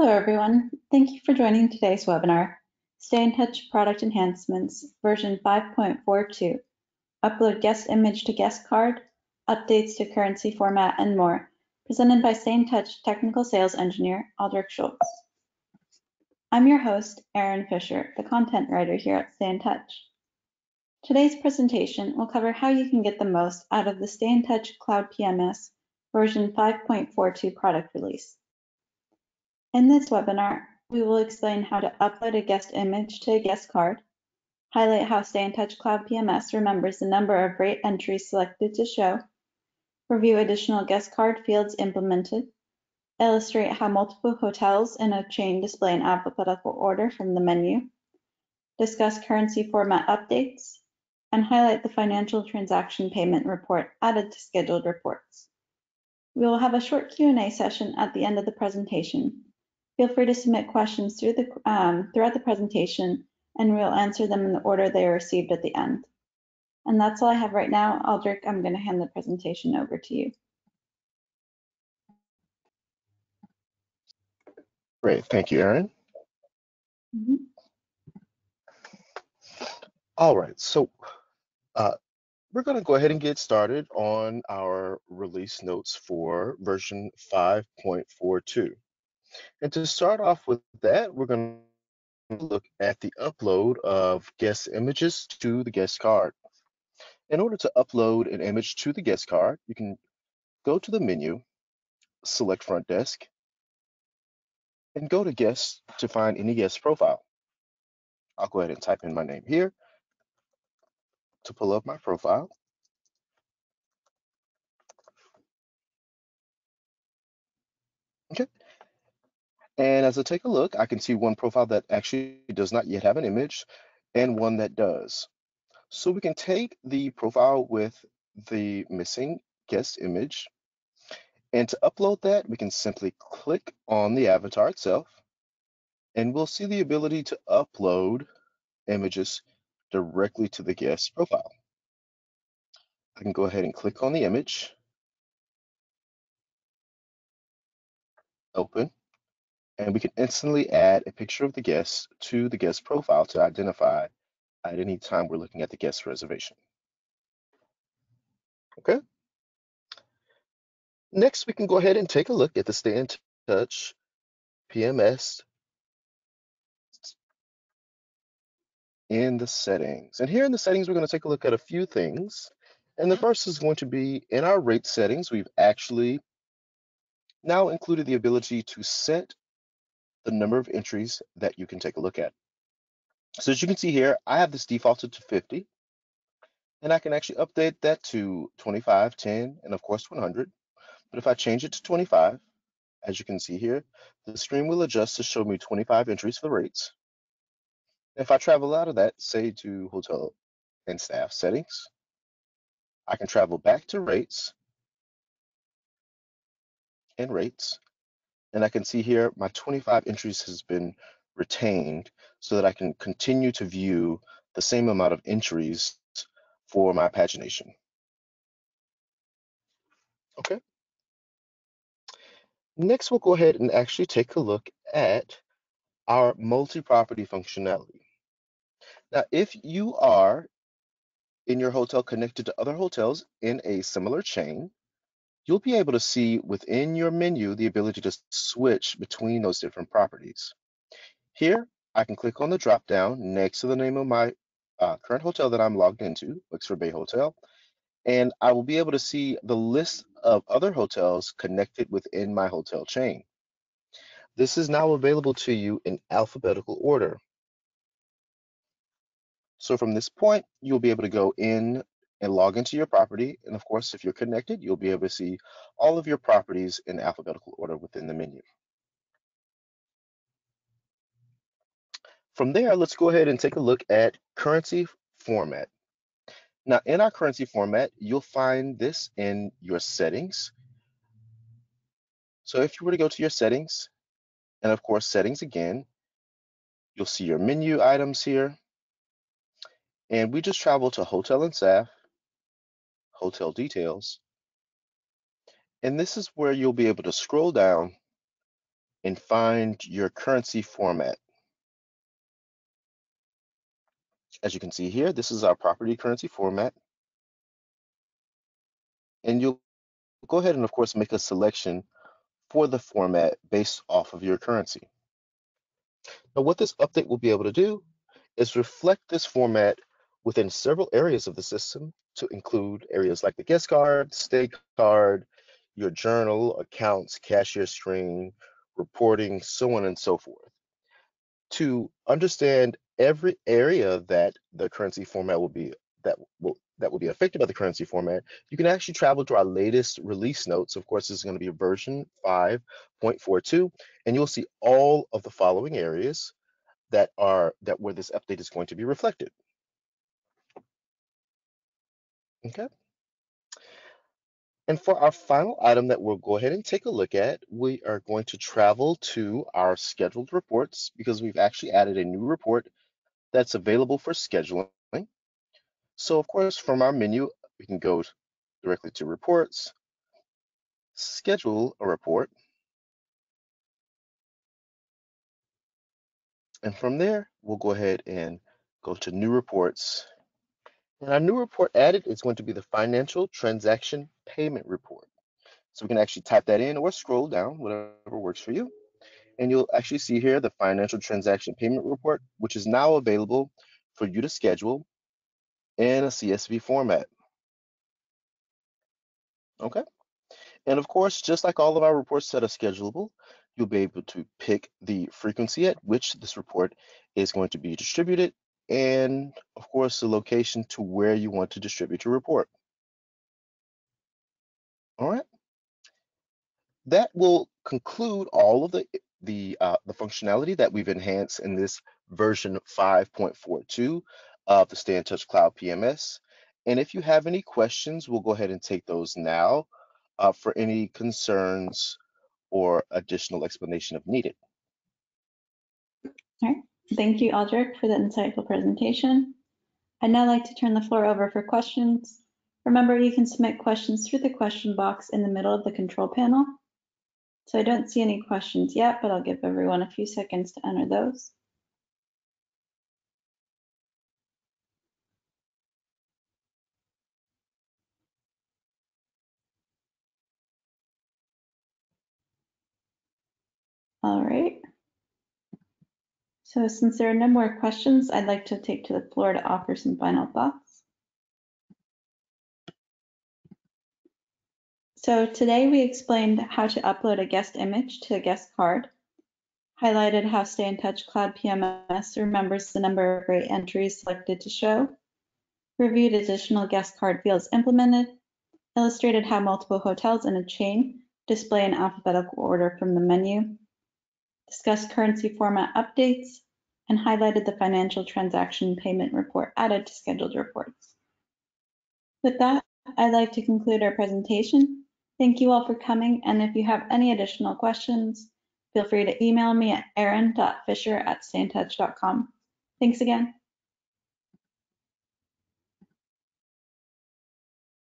Hello, everyone. Thank you for joining today's webinar, StayNTouch Product Enhancements, version 5.42. Upload guest image to guest card, updates to currency format, and more, presented by StayNTouch Technical Sales Engineer, Aldrich Schultz. I'm your host, Erin Fisher, the content writer here at StayNTouch. Today's presentation will cover how you can get the most out of the StayNTouch Cloud PMS version 5.42 product release. In this webinar, we will explain how to upload a guest image to a guest card, highlight how StayNTouch Cloud PMS remembers the number of rate entries selected to show, review additional guest card fields implemented, illustrate how multiple hotels in a chain display in alphabetical order from the menu, discuss currency format updates, and highlight the financial transaction payment report added to scheduled reports. We will have a short Q&A session at the end of the presentation Feel free to submit questions through the, um, throughout the presentation and we'll answer them in the order they are received at the end. And that's all I have right now. Aldrich, I'm going to hand the presentation over to you. Great, thank you, Erin. Mm -hmm. All right, so uh, we're going to go ahead and get started on our release notes for version 5.42. And to start off with that, we're going to look at the upload of guest images to the guest card. In order to upload an image to the guest card, you can go to the menu, select front desk, and go to guest to find any guest profile. I'll go ahead and type in my name here to pull up my profile. And as I take a look, I can see one profile that actually does not yet have an image and one that does. So we can take the profile with the missing guest image. And to upload that, we can simply click on the avatar itself and we'll see the ability to upload images directly to the guest profile. I can go ahead and click on the image, open, and we can instantly add a picture of the guest to the guest profile to identify at any time we're looking at the guest reservation. Okay. Next, we can go ahead and take a look at the Stay in Touch PMS in the settings. And here in the settings, we're going to take a look at a few things. And the first is going to be in our rate settings, we've actually now included the ability to set the number of entries that you can take a look at. So as you can see here, I have this defaulted to 50, and I can actually update that to 25, 10, and of course 100. But if I change it to 25, as you can see here, the screen will adjust to show me 25 entries for rates. If I travel out of that, say to hotel and staff settings, I can travel back to rates and rates, and I can see here my 25 entries has been retained so that I can continue to view the same amount of entries for my pagination. Okay. Next, we'll go ahead and actually take a look at our multi-property functionality. Now, if you are in your hotel connected to other hotels in a similar chain, you'll be able to see within your menu the ability to switch between those different properties. Here, I can click on the drop down next to the name of my uh, current hotel that I'm logged into, Wexford Bay Hotel, and I will be able to see the list of other hotels connected within my hotel chain. This is now available to you in alphabetical order. So from this point, you'll be able to go in and log into your property. And of course, if you're connected, you'll be able to see all of your properties in alphabetical order within the menu. From there, let's go ahead and take a look at currency format. Now, in our currency format, you'll find this in your settings. So if you were to go to your settings, and of course, settings again, you'll see your menu items here. And we just travel to hotel and staff, hotel details. And this is where you'll be able to scroll down and find your currency format. As you can see here, this is our property currency format. And you'll go ahead and of course make a selection for the format based off of your currency. Now what this update will be able to do is reflect this format within several areas of the system to include areas like the guest card, stay card, your journal, accounts, cashier screen, reporting, so on and so forth. To understand every area that the currency format will be that will that will be affected by the currency format, you can actually travel to our latest release notes. Of course, this is going to be version 5.42, and you'll see all of the following areas that are that where this update is going to be reflected. Okay. And for our final item that we'll go ahead and take a look at, we are going to travel to our scheduled reports because we've actually added a new report that's available for scheduling. So of course, from our menu, we can go directly to reports, schedule a report. And from there, we'll go ahead and go to new reports. And our new report added is going to be the financial transaction payment report. So we can actually type that in or scroll down, whatever works for you. And you'll actually see here the financial transaction payment report, which is now available for you to schedule in a CSV format. Okay. And of course, just like all of our reports that are schedulable, you'll be able to pick the frequency at which this report is going to be distributed and of course the location to where you want to distribute your report. All right. That will conclude all of the the uh, the functionality that we've enhanced in this version 5.42 of the StayNTouch Cloud PMS. And if you have any questions, we'll go ahead and take those now uh, for any concerns or additional explanation if needed. Right. Thank you, Aldrich, for the insightful presentation. I'd now like to turn the floor over for questions. Remember, you can submit questions through the question box in the middle of the control panel. So I don't see any questions yet, but I'll give everyone a few seconds to enter those. All right. So since there are no more questions, I'd like to take to the floor to offer some final thoughts. So today we explained how to upload a guest image to a guest card, highlighted how StayNTouch Cloud PMS remembers the number of rate entries selected to show, reviewed additional guest card fields implemented, illustrated how multiple hotels in a chain display in alphabetical order from the menu, discussed currency format updates, and highlighted the financial transaction payment report added to scheduled reports. With that, I'd like to conclude our presentation. Thank you all for coming, and if you have any additional questions, feel free to email me at erin.fisher at stayntouch.com. Thanks again.